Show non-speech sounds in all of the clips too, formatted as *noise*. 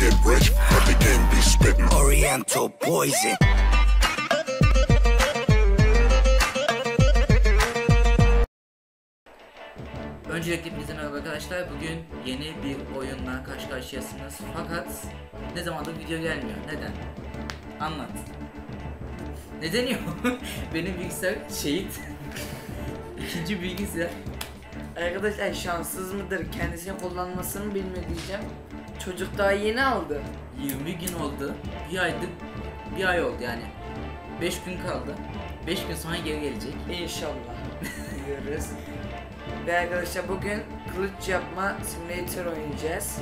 get rich, but the game be spittin'. Oriental poison. Öncelikle hepinize merhaba arkadaşlar. Bugün yeni bir oyunla karşı karşıyasınız. Fakat ne zamandır video gelmiyor. Neden? Anlat. Neden yok? *laughs* Benim bilgisayar şehit. *laughs* İkinci bilgisayar. Arkadaşlar şanssız mıdır? Kendisini kullanmasını bilmiyor diyeceğim. Çocuk daha yeni aldı. 20 gün oldu. Bir aydır bir ay oldu yani. 5 gün kaldı. 5 gün sonra geri gelecek. İnşallah. *laughs* Diyoruz. Ve arkadaşlar bugün kılıç yapma simulator oynayacağız.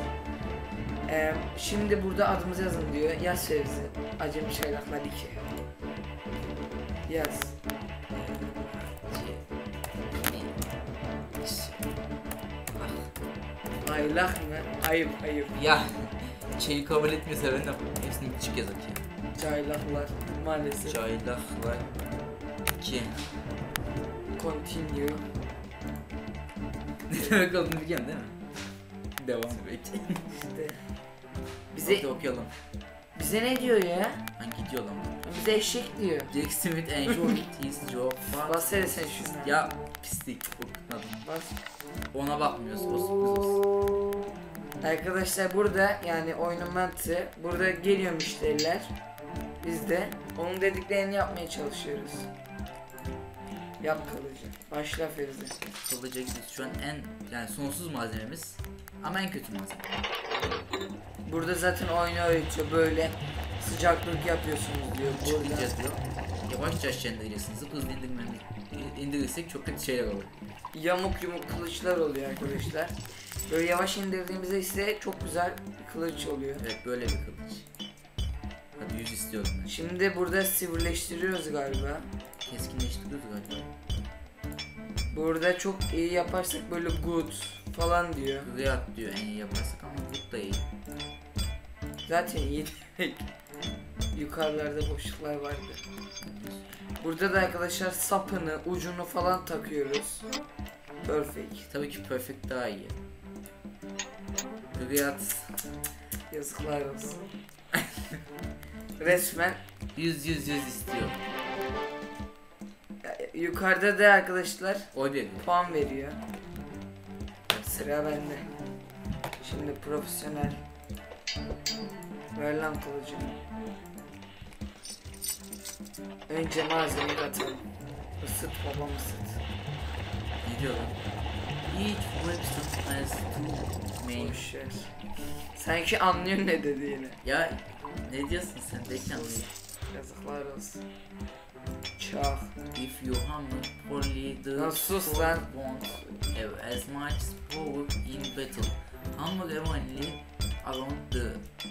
Ee, şimdi burada adımızı yazın diyor. Yaz Fevzi. Acemi Çaylaklar 2. Yaz. Aylak mı? Ayıp ayıp. Ya şeyi kabul etmiyorsa ben de hepsini küçük yazak ya. Çaylaklar maalesef. Çaylaklar 2 Continue. Ne demek olduğunu biliyorsun değil mi? Devam et. İşte. Bize, Hadi okuyalım. bize ne diyor ya? Hangi diyor lan? Bize eşek diyor. Jack Smith enjoyed *laughs* his job but... Bas hele sen şuna. Ya pislik okutmadım. Bas. Ona bakmıyoruz. O sürpriz olsun. Arkadaşlar burada yani oyunun mantığı burada geliyor müşteriler. Biz de onun dediklerini yapmaya çalışıyoruz. Yap kalıcı. Başla Fevzi. Kılıca gidiyoruz. Şu an en yani sonsuz malzememiz. Ama en kötü malzeme. Burada zaten oyunu öğretiyor böyle sıcaklık yapıyorsunuz diyor. Çıkacağız diyor. Yavaşça aşağı indireceksiniz. Hızlı indirmemiz indirirsek çok kötü şeyler olur. Yamuk yumuk kılıçlar oluyor arkadaşlar. Böyle yavaş indirdiğimizde ise çok güzel bir kılıç oluyor. Evet böyle bir kılıç. Hadi 100 istiyorum ben. Şimdi burada sivrileştiriyoruz galiba. Keskinleştiriyoruz galiba. Burada çok iyi yaparsak böyle good falan diyor. Riyad diyor en iyi yaparsak ama bu da iyi. Zaten iyi. *laughs* Yukarılarda boşluklar vardı. Burada da arkadaşlar sapını, ucunu falan takıyoruz. Perfect. Tabii ki perfect daha iyi. Riyad Yazıklar olsun. *laughs* Resmen 100 100 100 istiyor. yukarıda da arkadaşlar O dedi. puan veriyor. Sıra bende. Şimdi profesyonel. Ver lan. Önce malzemeyi atalım. Isıt babam ısıt. Ne diyor lan? Each website has two main. Boş ver. Sanki anlıyorsun ne dediğini. Ya ne diyorsun sen? Bekle anlayayım. Yazıklar olsun. Çak. If you hammer poorly the Lan sus lan. won't have as much power in battle. Hammer only around the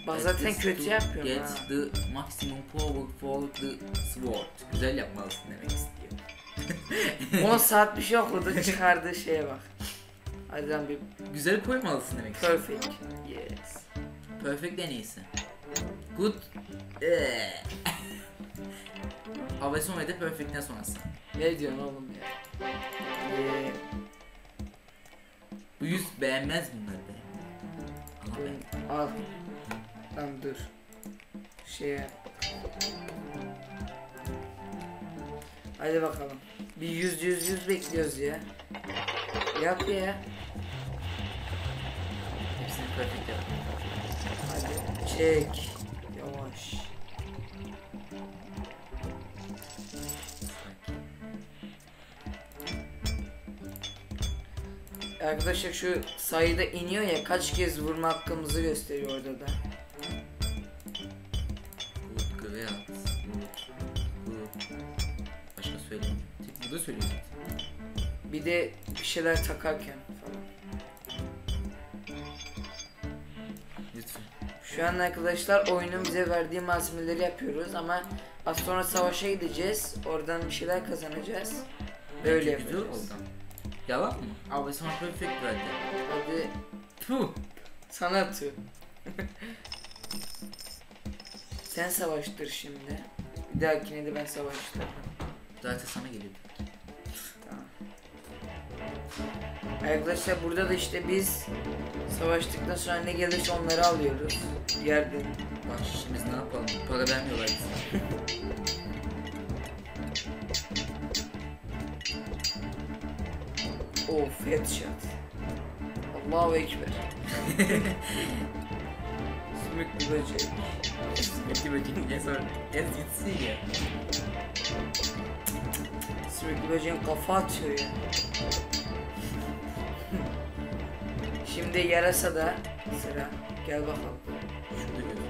Bak zaten kötü yapıyorum Get ha. the maximum power for the sword. Güzel yapmalısın demek istiyor. 10 saat bir şey okudu çıkardığı şeye bak. *laughs* Hadi lan bir Güzel koymalısın demek istiyor. perfect. Yes. Perfect en iyisi. Good. Eee. *laughs* Hava sonu da perfect'ten sonrası. Ne diyorsun oğlum ya? Ee, Bu yüz beğenmez bunları be. Ama ben. al. Lan dur. Şeye. Hadi bakalım. Bir yüz yüz yüz bekliyoruz ya. Yap ya. Perfect yap. Hadi çek. Yavaş. Arkadaşlar şu sayıda iniyor ya kaç kez vurma hakkımızı gösteriyor orada da. Good. Good. Başka söyleyeyim. Tek burada söylüyorsun. Bir de bir şeyler takarken Şu an arkadaşlar oyunun bize verdiği malzemeleri yapıyoruz ama az sonra savaşa gideceğiz. Oradan bir şeyler kazanacağız. Böyle Bence güzel yapacağız. oldu. Yalan mı? Abi sana perfect verdi. Hadi Puh. sana atıyorum. *laughs* Sen savaştır şimdi. Bir dahakine de ben savaştırırım. Zaten sana geliyordu. Tamam. Arkadaşlar burada da işte biz savaştıktan sonra ne gelirse onları alıyoruz. Yerden. Bak şimdi biz ne yapalım? Para vermiyorlar bize. *laughs* Of headshot. Allahu Ekber. *laughs* Sümüklü böcek. Peki böcek niye sonra? Ez gitsin ya. Sümüklü böceğin kafa atıyor ya. Şimdi yarasa da sıra. Gel bakalım. Şurada gözüm.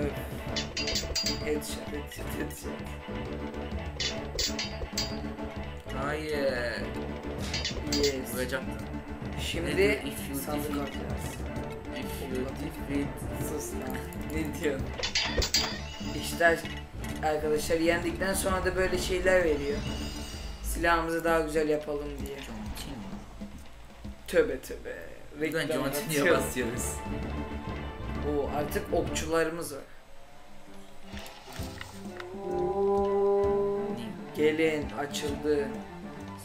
Öf. Headshot, headshot, headshot. Hayır. Yes. Vuracaktım. Şimdi If you sandık atacağız. If you defeat Sus lan. Ne diyorsun? İşte arkadaşlar yendikten sonra da böyle şeyler veriyor. Silahımızı daha güzel yapalım diye. Töbe töbe. Buradan Reklam John Cena'ya atıyor. basıyoruz. Oo, artık okçularımız var. Gelin açıldı.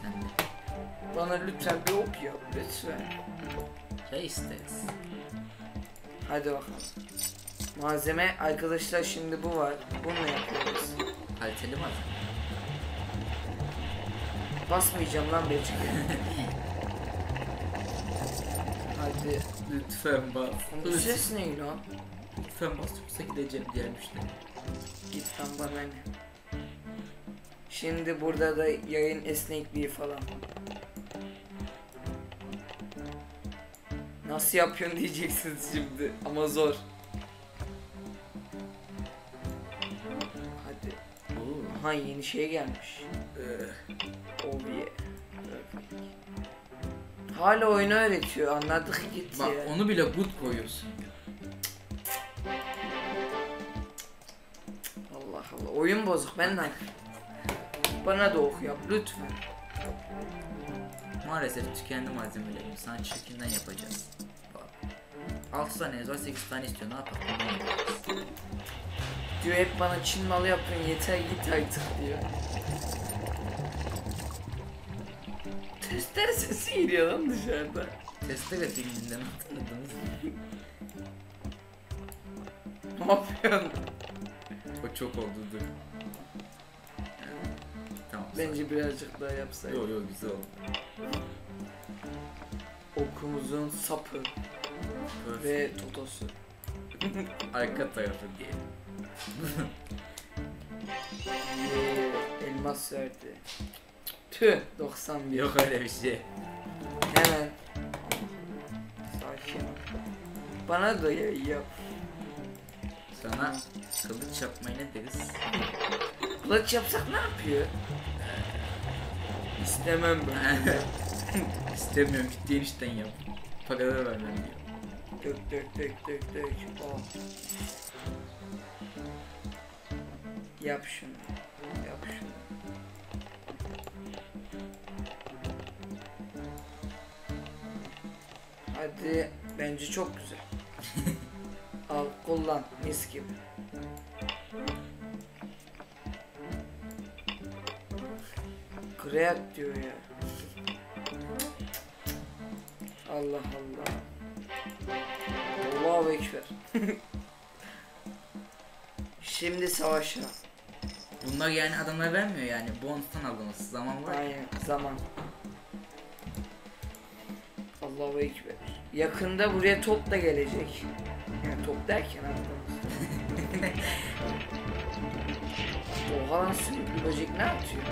Sen de. Bana lütfen bir ok yap lütfen. Ne isteriz? Hadi bakalım. Malzeme arkadaşlar şimdi bu var. Bununla yapıyoruz. Kaliteli adam? Basmayacağım lan Belçika'ya. *laughs* Hadi. Lütfen bas. Bu ses ne lan? Lütfen bas yoksa gideceğim diğer müşteri. Git lan bana ne? Şimdi burada da yayın esnekliği falan. Nasıl yapıyorsun diyeceksiniz şimdi ama zor. Hadi. Oo. Aha yeni şey gelmiş. Ee, Hala oyunu öğretiyor anladık gitti Bak ya. onu bile good koyuyorsun. Allah Allah oyun bozuk benden. Bana da ok yap lütfen. Maalesef tükendi malzemelerim. Sana çirkinden yapacağız. Bak. 6 tane var 8 tane istiyor. Ne yapalım? Diyor hep bana Çin malı yapın yeter git artık diyor. Testere sesi geliyor lan dışarıda. Testere filminden hatırladınız mı? *laughs* Ne yapıyorsun? O çok oldu dur. Tamam. Bence birazcık daha yapsaydık. Yok yok güzel oldu. Okumuzun sapı ve totosu. *laughs* Arka tarafı diye. Elmas verdi. Tüh 91. Yok öyle bir şey. Hemen. Sakin. Bana da ya- yap. Sana kılıç yapmayı ne deriz? Kılıç yapsak ne yapıyor? İstemem ben. *laughs* İstemiyorum gittiğin işten yap. Paraları vermem diyor. dök dök dök dök dök. Oh. Yap şunu. Hadi bence çok güzel. *laughs* Al kullan mis gibi. Kreat diyor ya. Allah Allah. Allahu Ekber. *laughs* Şimdi savaşa. Bunlar yani adamlar vermiyor yani. Bonus'tan aldığımız zaman var. Aynen zaman. Allahu Ekber. Yakında buraya top da gelecek. Yani top derken aklımız. *laughs* Oha lan sümüklü böcek ne atıyor?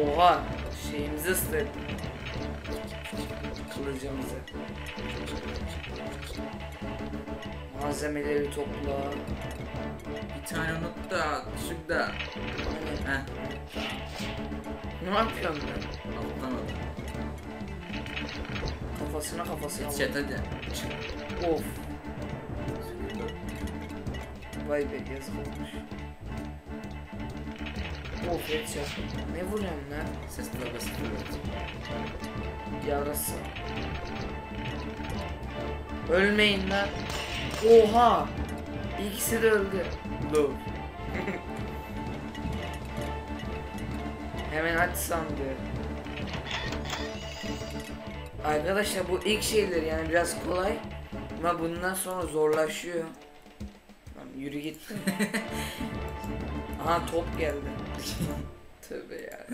*laughs* Oha şeyimizi ısırdı. Kılıcımızı. Malzemeleri topla. Bir tane unut da şurada. Heh Ne yapıyorsun ben? atlamadım. Kafasına kafasına. Chat hadi. Of. Vay be yazık olmuş. Of headshot. Ne vuruyorsun lan? Ses dalgası fırlat. Yarası. Ölmeyin lan. Oha. İkisi de öldü. Lol. *laughs* Hemen aç sandı. Arkadaşlar bu ilk şeyler yani biraz kolay. Ama bundan sonra zorlaşıyor. Lan yürü git. *laughs* Aha top geldi. *laughs* Tövbe ya.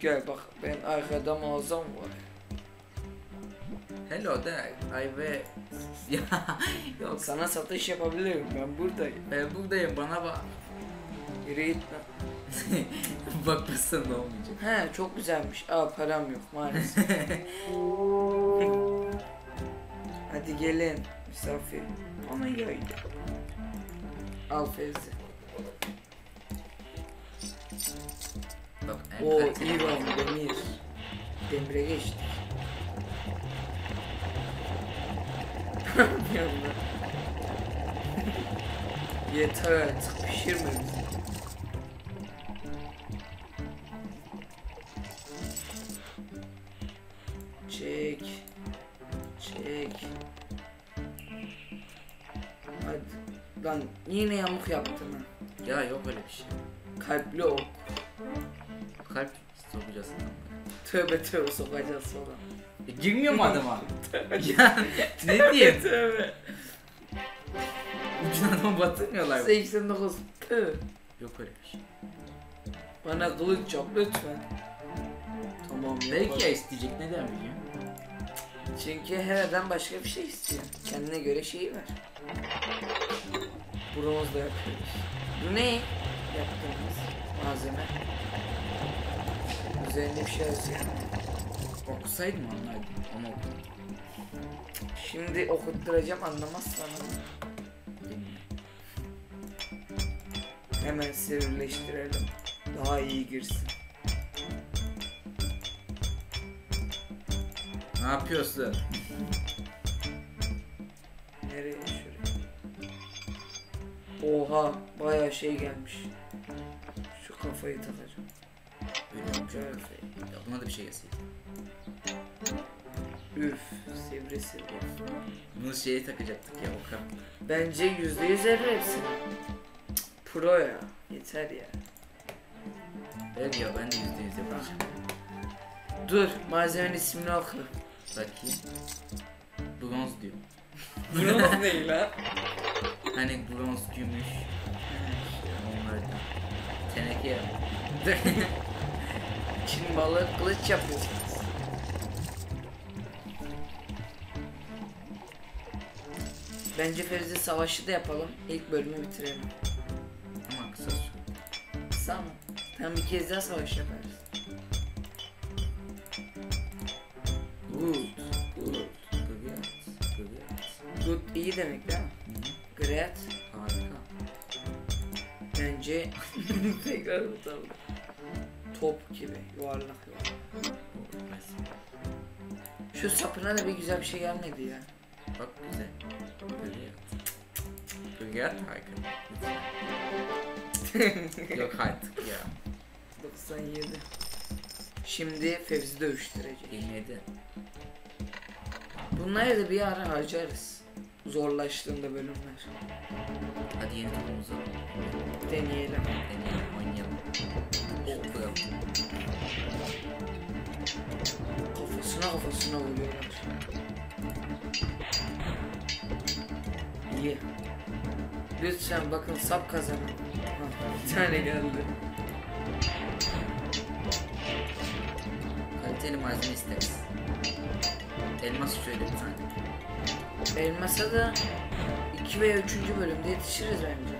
Gel bak ben arkada mağazam var. Hello there. I ve... *laughs* Ya yok. Sana satış yapabilirim ben buradayım. Ben buradayım bana bak. Yürü git lan. *laughs* Bakmışsın da olmayacak. He çok güzelmiş. Aa param yok maalesef. *laughs* Hadi gelin misafir. Ama ya Al Fevzi. Bak en O kaliteli İvan malzeme. Demir. Demire geçtik. Yeter artık pişirme bizi. Çek. Çek. Hadi. Lan yine yamuk yaptın ha. Ya yok öyle bir şey. Kalpli ok. Kalp sokacağız. Tövbe tövbe sokacağız sonra. E, girmiyor mu adama? *laughs* ya ne diyeyim? Tövbe. Ucuna adamı batırmıyorlar mı? 89. Tövbe. Yok öyle bir şey. Bana kılıç yap lütfen. Tamam Belki ya isteyecek neden biliyor? Çünkü her adam başka bir şey istiyor. Kendine göre şeyi ver. Bronzla yapıyoruz. Bu ne? Yaptığımız malzeme. Üzerinde bir şey yazıyor. Okusaydım anlardım ama okudum. Şimdi okutturacağım anlamazsan. Hemen sivrileştirelim. Daha iyi girsin. Ne yapıyorsun? Nereye şuraya? Oha bayağı şey gelmiş. Şu kafayı takacağım. Öyle Şöyle. Ya buna da bir şey yazayım. Üf sivri sivri. Bunu şeye takacaktık ya Okan. Bence yüzde yüz hepsini. Cık, Pro ya. Yeter ya. Evet ya ben de yüzde yüz yapacağım. Dur malzemenin ismini oku. Bakayım. Bronz diyor. *laughs* Bronz değil lan. Hani bronz, gümüş. Onlardan. Teneke ya. *laughs* Çin balığı kılıç yapıyorsunuz. Bence Fevzi savaşı da yapalım. İlk bölümü bitirelim. Ama kısa. Kısa mı? Tam bir kez daha savaş yaparız. Good. Good. Good. Good. Good iyi demek değil mi? Great. Harika. Bence *laughs* tekrar unutalım. Top gibi yuvarlak yuvarlak. Şu sapına da bir güzel bir şey gelmedi ya. Lütfen. *laughs* Yok artık ya. 97. Şimdi Fevzi dövüştürecek. 27. Bunları da bir ara harcarız. Zorlaştığında bölümler. Hadi yeni topumuzu Deneyelim. deneyelim, oynayalım. Şutlayalım. Kafasına kafasına vuruyorlar. İyi. Lütfen bakın sap kazanın. Bir tane geldi. Kaliteli malzeme isteriz. Elmas şöyle bir tane. Elmas'a da 2 veya 3. bölümde yetişiriz bence.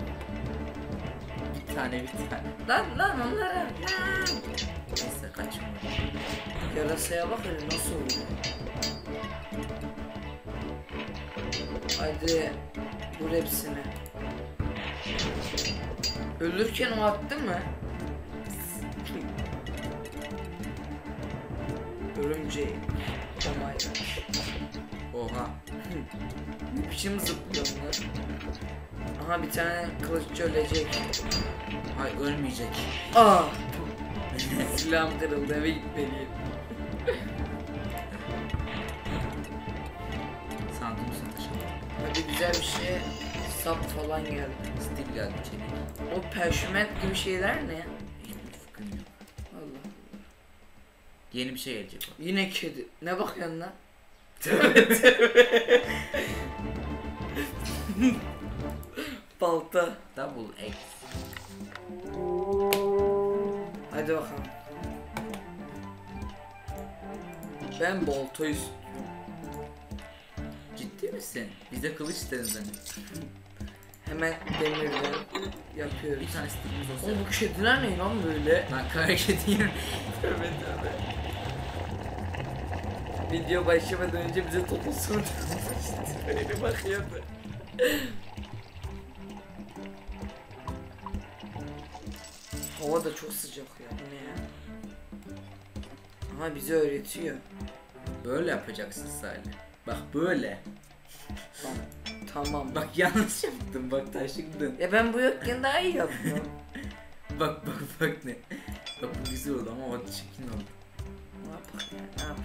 Bir tane bir tane. Lan lan onlara. Lan. Neyse kaçma. Yarasaya bak hele nasıl vuruyor. Hadi vur hepsini. Ölürken o attı mı? Örümceği. God. Oha. Ne biçim zıplıyor bunlar? Aha bir tane kılıççı ölecek. Ay ölmeyecek. Aa! *laughs* Silahım kırıldı eve gitmeliyim. Sandım satışım. Hadi güzel bir şey. Sap falan geldi. Geldi çelik. O perşüment gibi şeyler ne? Hiçbir fikrim yok. Allah. Yeni bir şey gelecek o. Yine kedi. Ne bakıyorsun lan? Balta. Double X. Hadi bakalım. Ben balta istiyorum. Ciddi misin? Bize kılıç istedin sen. Hemen demirden yapıyoruz. Bir tane stilimiz olsa. Oğlum bu kediler ne lan böyle? Ben kara kediyim. *laughs* Tövbe tövbe. Video başlamadan önce bize topulsun. *laughs* Böyle bakıyordu. Hava da çok sıcak ya. Bu ne ya? Ama bize öğretiyor. Böyle yapacaksın Salih. Bak böyle. Tamam. Bak *laughs* yanlış yaptın bak taşıktın. Ya ben bu yokken daha iyi yaptım. *laughs* Bak bak bak ne. Bak bu güzel oldu ama o çirkin oldu. ne yapalım ya? Ne yapalım?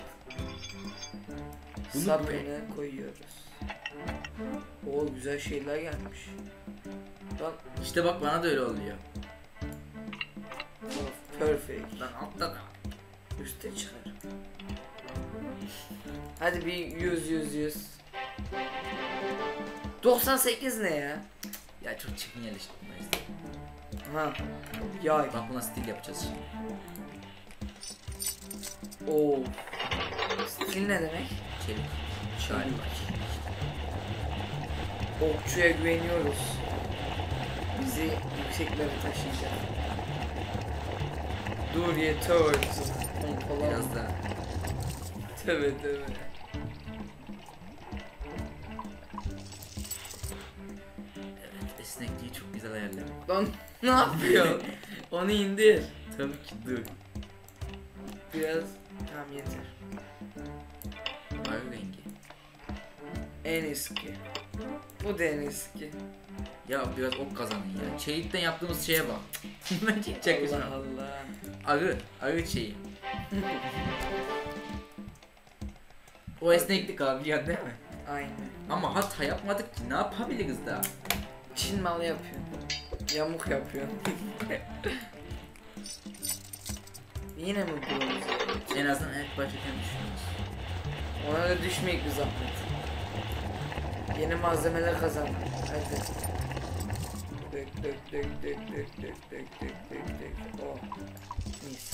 Bunu Sabunu koyuyoruz. O güzel şeyler gelmiş. Lan İşte bak bana da öyle oluyor. of, perfect. Lan altta da. Üste çıkar. Hadi bir 100 100 100. 98 ne ya? Ya çok çirkin yerleştirdim neyse. Ha. Yay. Bak buna stil yapacağız şimdi. Oo. Stil ne demek? Çelik. Çelik. Galiba. Okçuya güveniyoruz. Bizi yükseklere taşıyacak. Dur yeter. Biraz da Tövbe tövbe. Esnekliği çok güzel ayarladım. Lan *laughs* ne yapıyor? Onu indir. Tabii ki dur. Biraz tam yeter. Var rengi. En eski. Bu da en eski. Ya biraz ok kazanın ya. Çelikten yaptığımız şeye bak. *laughs* Bence hiç yakışmıyor. Allah Allah. Arı. Arı şeyi. o esneklik abi ya değil mi? Aynen. Ama hata yapmadık ki ne yapabiliriz daha? Çin malı yapıyor. Yamuk yapıyor. *laughs* Yine mi bronz? En azından ilk başlarken düşünüyoruz. Ona da düşmeyek bir zahmet. Yeni malzemeler kazandık. Hadi. Dök dök dök dök dök dök dök dök dök dök. Oh. Mis.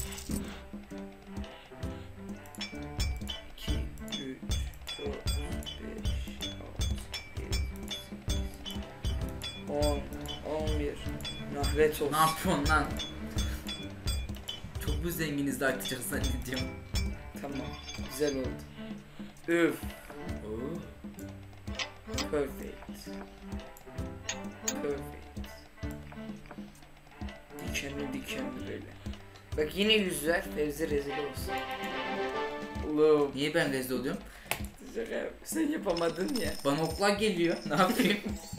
11. Nahret olsun. Ne yapıyorsun lan? Çok bu zenginiz de artacak zannediyorum. Tamam. Güzel oldu. Üf. Oo. Perfect. Perfect. Dikenli dikenli böyle. Bak yine yüzler Fevzi rezil olsun. Oğlum. Niye ben rezil oluyorum? Sen yapamadın ya. Bana oklar geliyor. Ne yapayım? *laughs*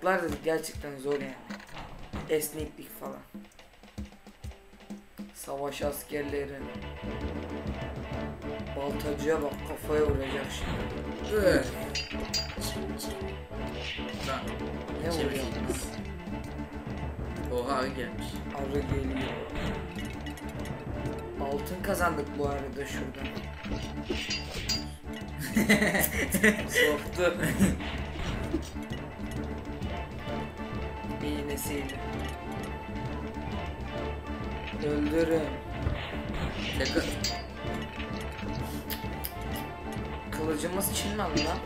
Oklar da gerçekten zor yani. Esneklik falan. Savaş askerleri. Baltacıya bak kafaya vuracak şimdi. Öf. Ne vuruyor? çevireceğiz. Oha arı gelmiş. Arı geliyor. Altın kazandık bu arada şuradan. *laughs* Soktu. *laughs* İğnesiyle. Öldürün. Şaka. Kılıcımız Çin malı lan.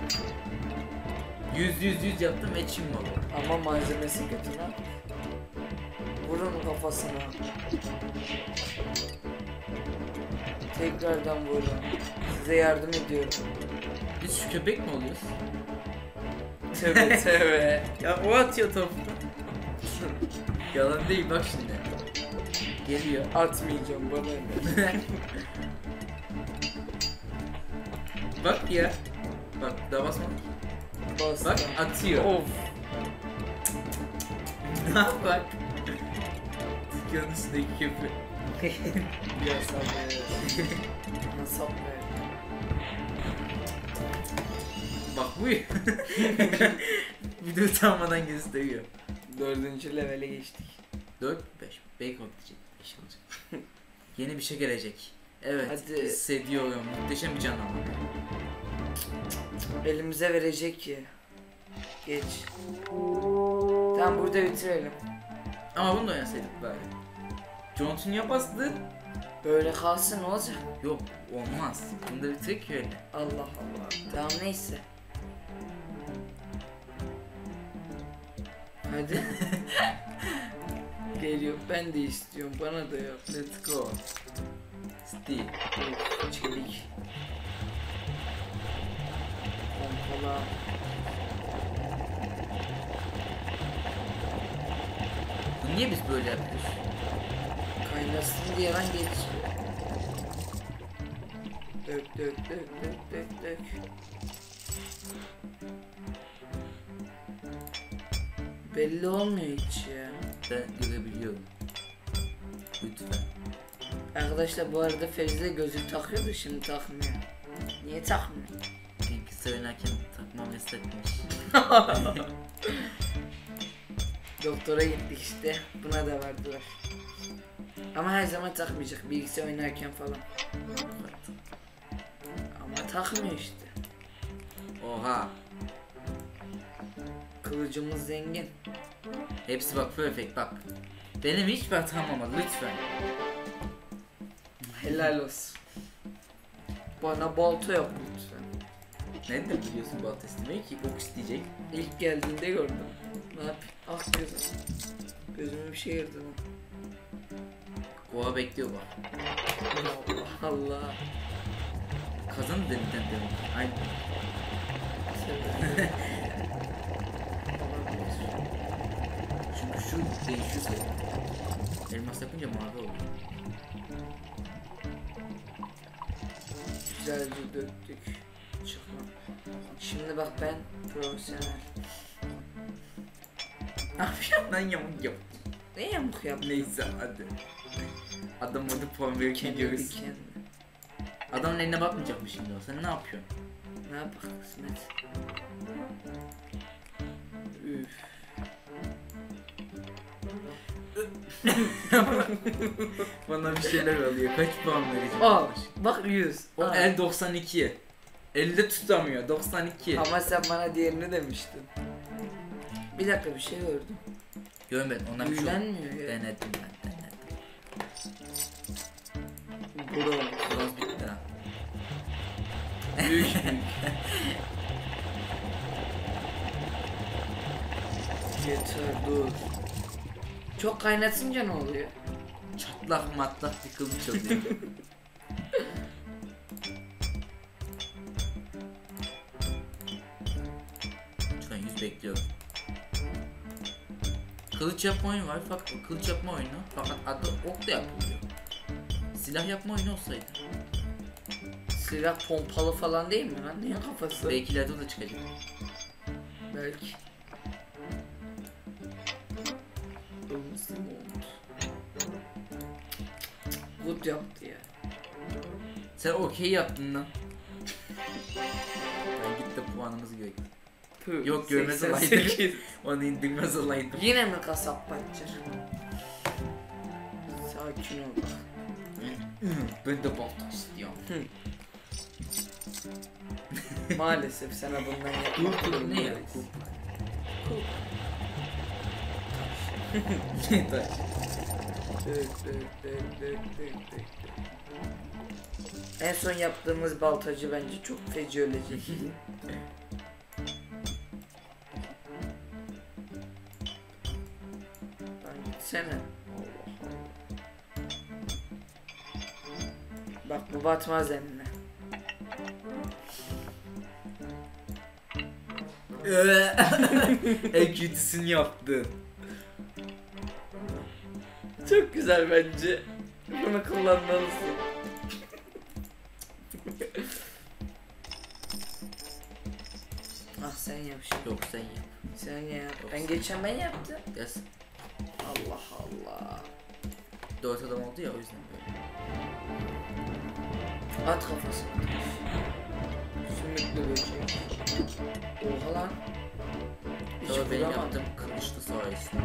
Yüz yüz yüz yaptım ve çim oldu. Ama malzemesi kötü lan. Vurun kafasına. Tekrardan vurun. Size yardım ediyorum. Biz şu köpek mi oluyoruz? *laughs* Tövbe tövbe. Ya o atıyor topu. Yalan değil bak şimdi. Geliyor. Atmayacağım bana ne. bak ya. Bak daha basmadık. Bastım. Bak atıyor. Of. *laughs* bak. Dükkanın üstündeki köprü. *laughs* Ya sabır. Nasıl be? Bak bu. *laughs* bir de utanmadan gösteriyor. Dördüncü levele geçtik. 4 5 Bacon diyecek. Bir şey olacak. *laughs* Yeni bir şey gelecek. Evet. Hadi. Hissediyorum. Muhteşem bir canavar. Elimize verecek ki. Geç. Tamam burada bitirelim. Ama bunu da oynasaydık bari. Johnson yapasdı. Böyle kalsın ne olacak? Yok olmaz. Bunu da bitirek ki öyle. Allah Allah. Tamam neyse. Hadi. Geliyor. Ben de istiyorum. Bana da yap. Let's go. Steve. Of, Çelik. Pompala. Niye biz böyle yapıyoruz? Kaynasın diye ben geçiyor. Dök dök dök dök dök dök. Belli olmuyor hiç ya. Ben görebiliyorum. Lütfen. Arkadaşlar bu arada Fevzi gözlük takıyordu şimdi takmıyor. Niye takmıyor? Bilgisayar oynarken takmam yasakmış. Doktora gittik işte. Buna da verdiler. Ama her zaman takmayacak bilgisayar oynarken falan. Ama takmıyor işte. Oha. Kılıcımız zengin. Hepsi bak perfect bak. Benim hiçbir hatam olmadı lütfen. Helal olsun. Bana balta yap lütfen. Nereden biliyorsun bu testimi ki ok isteyecek. İlk geldiğinde gördüm. Ne yapayım? Ah gözüm. Gözüme bir şey girdi lan. Kova bekliyor bak. Allah Allah. Kazan deniden demek. Ay *laughs* Olabilir. çünkü şu değişiyor. Elmas yapınca mavi oluyor. Güzelce döktük. Çıkma. Şimdi bak ben profesyonel. Ne yapıyorsun lan yamuk yap. Ne yamuk yap? Neyse hadi. Adam orada puan verirken diken. Adamın eline bakmayacak mı şimdi o? Sen ne yapıyorsun? Ne yapak kısmet? *laughs* Bana bir şeyler oluyor. Kaç puan vereceğim? Al. Bak 100. O Al. el 92. Elde tutamıyor. 92. Ama sen bana diğerini demiştin. Bir dakika bir şey gördüm. Görmedim ondan bir şey. Büyülenmiyor ya. Denedim ben denedim. Bro. Biraz bitti ha. Büyük *laughs* büyük. Yeter dur. Çok kaynatınca ne oluyor? Çatlak matlak kılıç oluyor. *laughs* Lütfen 100 bekliyorum. Kılıç yapma oyunu var fakat kılıç yapma oyunu fakat adı ok da yapılıyor. Silah yapma oyunu olsaydı. Silah pompalı falan değil mi lan? Niye kafası? Belki ileride o da çıkacak. Belki. Sen okey yaptın lan. ben git de puanımızı. Tüh, Yok, görmez 88. olaydı. *laughs* Onu indirmez olaydım. Yine mi kasap patçır? Sakin ol bak. *clears throat* ben de balta istiyorum. *laughs* Maalesef sana bundan *laughs* yapmak ne ya? taş? Dök, dök, dök, dök, dök, dök, dök. En son yaptığımız baltacı bence çok feci ölecek. Lan gitsene. Bak bu batmaz eline. *laughs* en kötüsünü yaptın. Çok güzel bence. Bunu kullanmalısın. Sen. Yok, Ben geçen ben yaptım. Yaz. Allah Allah. Dört adam oldu ya o yüzden böyle. At kafasına. Sümüklü böcek. Oha lan. Hiç Sonra benim yaptığım kılıçlı sayesinde.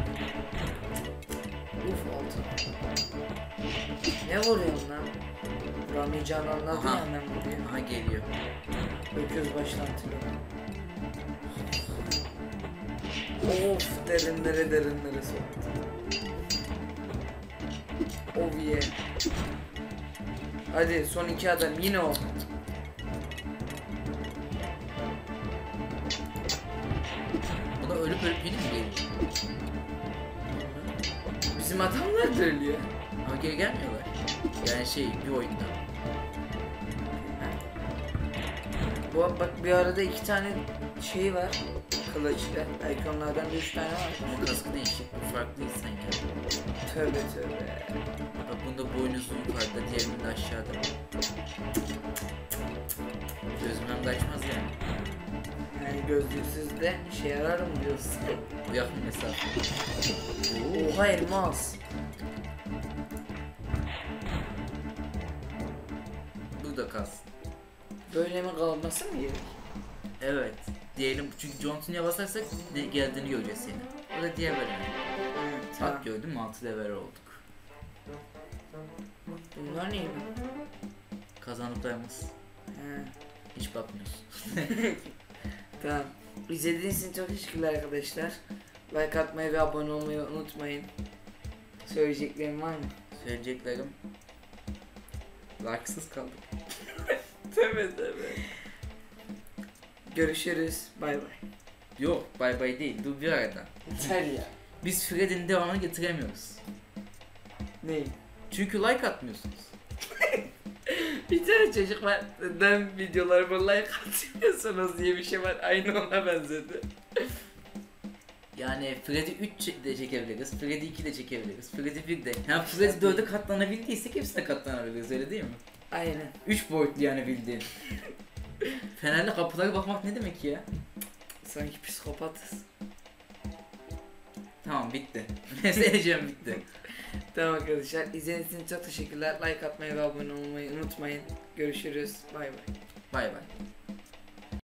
Uf altın. Ne vuruyorsun lan? Vuramayacağını anladın ya hemen vuruyor. Aha geliyor. Öküz başlantıyor. Of derinlere derinlere soktu. Oh yeah. Hadi son iki adam yine o. Buna ölüp ölüp yine mi geliyor? Bizim adamlar da ölüyor. Ama geri gelmiyorlar. Yani şey bir oyunda. Bu bak bir arada iki tane şey var. Kılıçlı. Belki onlardan da üç tane var. Ama kaskı değişik. Bu farklı insan ya. Tövbe tövbe. Bak bunda boynuzu yukarıda, diğerinin de aşağıda. Gözümden kaçmaz yani. Yani gözlüksüz de işe yarar mı diyorsun? Bu yakın mesafe. Oha elmas. Bu da kalsın. Böyle mi kalması mı gerek? Evet. Diyelim çünkü Johnson'a basarsak geldiğini göreceğiz seni. O da diğer bölüm. Evet. Bak gördün mü 6 level olduk. Bunlar neydi? Kazandıklarımız. He. Hiç bakmıyorsun. *laughs* Tamam. İzlediğiniz için çok teşekkürler arkadaşlar. Like atmayı ve abone olmayı unutmayın. Söyleyeceklerim var mı? Söyleyeceklerim Like'sız kaldık. *laughs* Tövbe tövbe. Görüşürüz. Bay bay. Yok bay bay değil dur bir arada. Yeter ya. Biz Freddy'nin devamını getiremiyoruz. Ne? Çünkü like atmıyorsunuz. *laughs* Bir tane çocuk var. Neden videolarıma like atmıyorsunuz diye bir şey var. Aynı ona benzedi. Yani Freddy 3 de çekebiliriz, Freddy 2 de çekebiliriz, Freddy 1 de. Yani Freddy 4'e katlanabildiysek hepsine katlanabiliriz öyle değil mi? Aynen. 3 boyutlu yani bildiğin. *laughs* Fenerli kapılara bakmak ne demek ya? Sanki psikopatız. Tamam bitti. *laughs* Mesajım bitti. Tamam arkadaşlar. İzlediğiniz için çok teşekkürler. Like atmayı ve abone olmayı unutmayın. Görüşürüz. Bay bay. Bay bay.